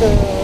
그